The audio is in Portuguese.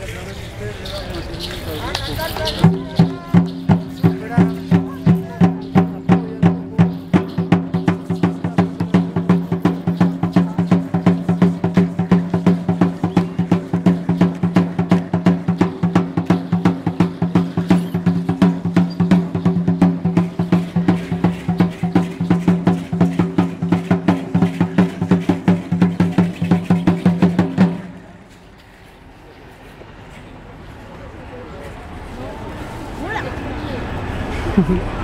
Thank you. 呵 呵